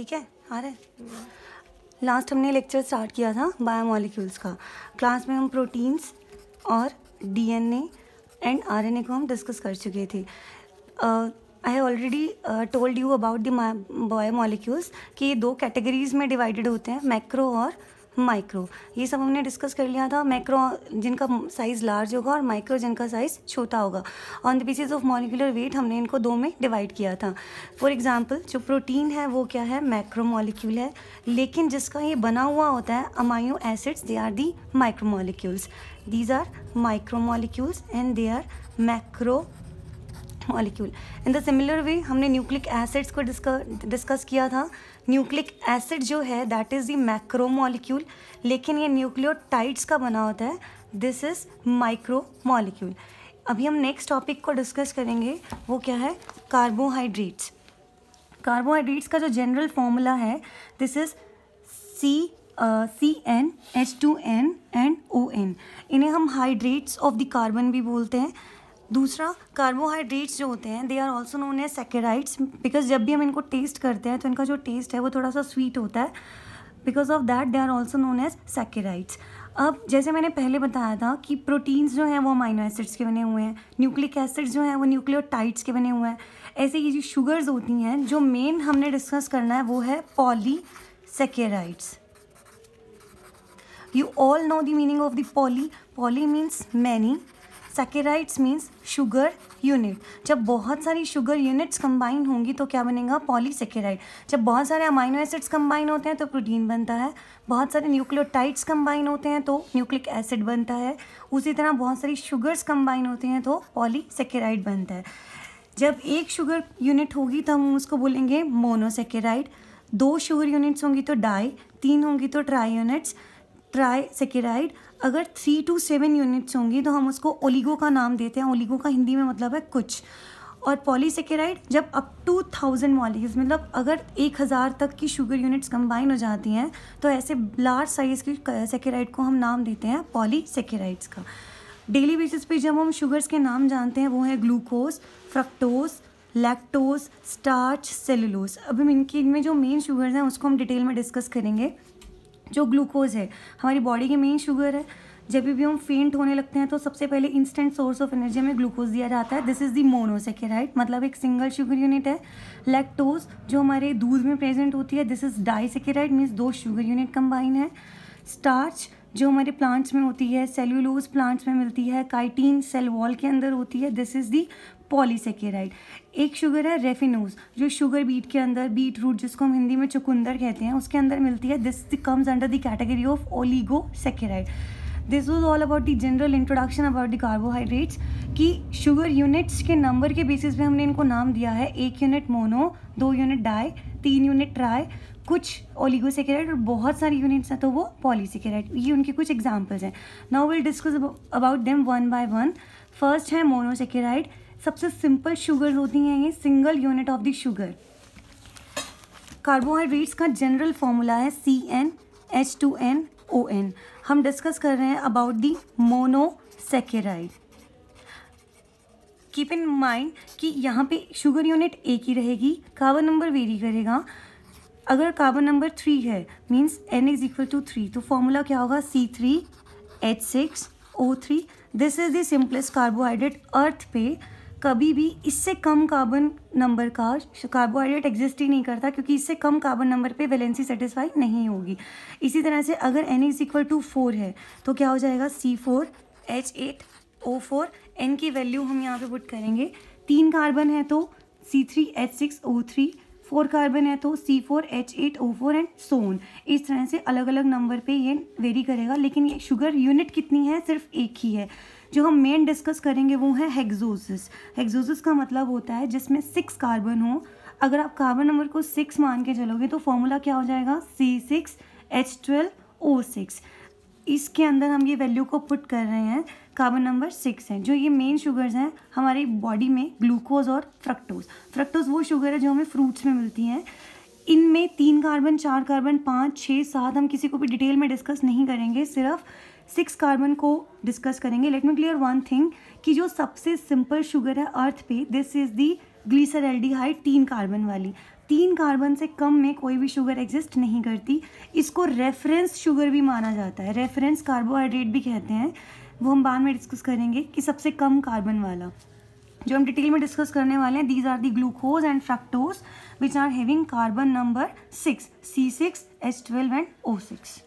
ठीक है? आ रहा है? लास्ट हमने लेक्चर स्टार्ट किया था बायोमोलिक्यूल्स का। क्लास में हम प्रोटीन्स और डीएनए एंड आरएनए को हम डिस्कस कर चुके थे। I have already told you about the biomolecules कि ये दो कैटेगरीज में डिवाइडेड होते हैं मैक्रो और माइक्रो। ये सब हमने डिस्कस कर लिया था। मैक्रो जिनका साइज़ लार्ज होगा और माइक्रो जिनका साइज़ छोटा होगा। On the basis of molecular weight हमने इनको दो में डिवाइड किया था। फॉर एग्जांपल जो प्रोटीन है, वो क्या है? मैक्रो मॉलिक्यूल है। लेकिन जिसका ये बना हुआ होता है amino acids they are the micro molecules these are micro molecules and they are macro molecule in the similar way हमने न्यूक्लिक एसिड्स को डिस्कस किया था। न्यूक्लिक एसिड जो है that is the macro molecule लेकिन ये न्यूक्लियोटाइड्स का बना होता है। दिस इज़ माइक्रो मॉलिक्यूल अभी हम नेक्स्ट टॉपिक को डिस्कस करेंगे, वो क्या है? कार्बोहाइड्रेट्स कार्बोहाइड्रेट्स का जो जनरल फॉर्मूला है this is C C N H two N and O N इन्हें हम हाइड्रेट्स ऑफ़ द कार्बन भी बोलते हैं। दूसरा कार्बोहाइड्रेट्स जो होते हैं they are also known as saccharides because जब भी हम इनको टेस्ट करते हैं तो इनका जो टेस्ट है, वो थोड़ा सा स्वीट होता है। Because of that they are also known as saccharides अब, जैसे मैंने पहले बताया था कि प्रोटीन्स जो हैं, वो अमाइनो एसिड्स के बने हुए हैं न्यूक्लिक एसिड्स जो हैं, वो न्यूक्लियोटाइड्स के बने हुए हैं। ऐसे ये जो शुगर्स होती हैं, जो मेन हमने डिस्कस करना है, वो है poly saccharides you all know the meaning of the poly poly means many saccharides means sugar unit जब बहुत सारी शुगर यूनिट्स कंबाइन होंगी तो क्या बनेगा? पॉलीसेकेराइड जब बहुत सारे अमाइनो एसिड्स कंबाइन होते हैं तो प्रोटीन बनता है। बहुत सारे न्यूक्लियोटाइड्स कंबाइन होते हैं तो न्यूक्लिक एसिड बनता है। उसी तरह बहुत सारी शुगर्स कंबाइन होते हैं तो पॉलीसेकेराइड बनता है। जब एक शुगर यूनिट होगी तो हम उसको बोलेंगे मोनोसेकेराइड दो शुगर यूनिट्स होंगी तो डाई तीन होंगी तो ट्राई यूनिट्स ट्राई, सेकेराइड, अगर थ्री टू सेवन यूनिट्स होंगी तो हम उसको ओलिगो का नाम देते हैं। ओलिगो का हिंदी में मतलब है कुछ। और पॉलीसेकेराइड जब अप टू थाउज़ेंड मॉलिक्यूल्स मतलब अगर एक हज़ार तक की शुगर यूनिट्स कंबाइन हो जाती हैं तो ऐसे लार्ज साइज़ की सेकेराइड को हम नाम देते हैं पॉलीसेकेराइड्स का। डेली बेसिस पे जब हम शुगर्स के नाम जानते हैं, वो है glucose fructose lactose starch cellulose अब हम इनकी, इनमें जो मेन शुगर्स हैं, उसको हम डिटेल में डिस्कस करेंगे। जो ग्लूकोज है, हमारी बॉडी के मेन शुगर है, जब भी हम फेंट होने लगते हैं तो सबसे पहले इंस्टेंट सोर्स ऑफ़ एनर्जी हमें ग्लूकोज दिया जाता है। दिस इज़ दी मोनोसेकेराइड मतलब एक सिंगल शुगर यूनिट है लैक्टोज जो हमारे दूध में प्रेजेंट होती है दिस इज़ डाइसेकेराइड मीन्स दो शुगर यूनिट कंबाइन है। स्टार्च जो हमारे प्लांट्स में होती है सेल्यूलोज प्लांट्स में मिलती है काइटीन सेल वॉल के अंदर होती है दिस इज़ दी पॉलीसेकेराइड एक शुगर है रेफिनोज जो शुगर बीट के अंदर बीट रूट जिसको हम हिंदी में चुकुंदर कहते हैं, उसके अंदर मिलती है this comes under the category of oligo saccharide this was all about the general introduction about the carbohydrates कि शुगर यूनिट्स के नंबर के बेसिस पे हमने इनको नाम दिया है, एक यूनिट मोनो दो यूनिट डाई तीन यूनिट ट्राई कुछ ओलिगोसेकेराइड और बहुत सारी यूनिट्स हैं तो वो पॉलीसेकेराइड ये उनके कुछ एग्जाम्पल्स हैं। Now will discuss about them one by one first है मोनोसेकेराइड सबसे सिंपल शुगर होती हैं ये single unit of the sugar carbohydrates का जनरल फॉर्मूला है C N H two N O N हम डिस्कस कर रहे हैं about the monosaccharide keep in mind कि यहाँ पे शुगर यूनिट एक ही रहेगी कार्बन नंबर वेरी करेगा। अगर कार्बन नंबर थ्री है means N is equal to three तो फॉर्मूला क्या होगा? C three H six O three this is the simplest carbohydrate earth पे. कभी भी इससे कम कार्बन नंबर का कार्बोहाइड्रेट एग्जिस्ट ही नहीं करता, क्योंकि इससे कम कार्बन नंबर पे वैलेंसी सेटिस्फाई नहीं होगी। इसी तरह से अगर N is equal to four है तो क्या हो जाएगा? C four H eight O four N की वैल्यू हम यहाँ पे पुट करेंगे। तीन कार्बन है तो C three H six O three four carbon है तो C four H eight O four and so on इस तरह से अलग अलग नंबर पे ये वेरी करेगा, लेकिन ये शुगर यूनिट कितनी है, सिर्फ़ एक ही है। जो हम मेन डिस्कस करेंगे वो है हेक्सोसिस हेक्सोसिस का मतलब होता है जिसमें सिक्स कार्बन हो। अगर आप कार्बन नंबर को सिक्स मान के चलोगे तो फॉर्मूला क्या हो जाएगा? C six H twelve O six इसके अंदर हम ये वैल्यू को पुट कर रहे हैं। कार्बन नंबर सिक्स है, जो ये मेन शुगर्स हैं हमारी बॉडी में ग्लूकोज और फ्रक्टोज फ्रक्टोज वो शुगर है जो हमें फ्रूट्स में मिलती हैं। इनमें तीन कार्बन चार कार्बन पाँच छः सात हम किसी को भी डिटेल में डिस्कस नहीं करेंगे, सिर्फ़ सिक्स कार्बन को डिस्कस करेंगे। Let me clear one thing कि जो सबसे सिंपल शुगर है अर्थ पे दिस इज़ दी ग्लीसर ग्लीसरल्डिहाइड तीन कार्बन वाली। तीन कार्बन से कम में कोई भी शुगर एग्जिस्ट नहीं करती। इसको रेफरेंस शुगर भी माना जाता है। रेफरेंस कार्बोहाइड्रेट भी कहते हैं। वो हम बाद में डिस्कस करेंगे कि सबसे कम कार्बन वाला। जो हम डिटेल में डिस्कस करने वाले हैं these are the glucose and fructose which are having carbon number six C six S twelve and O six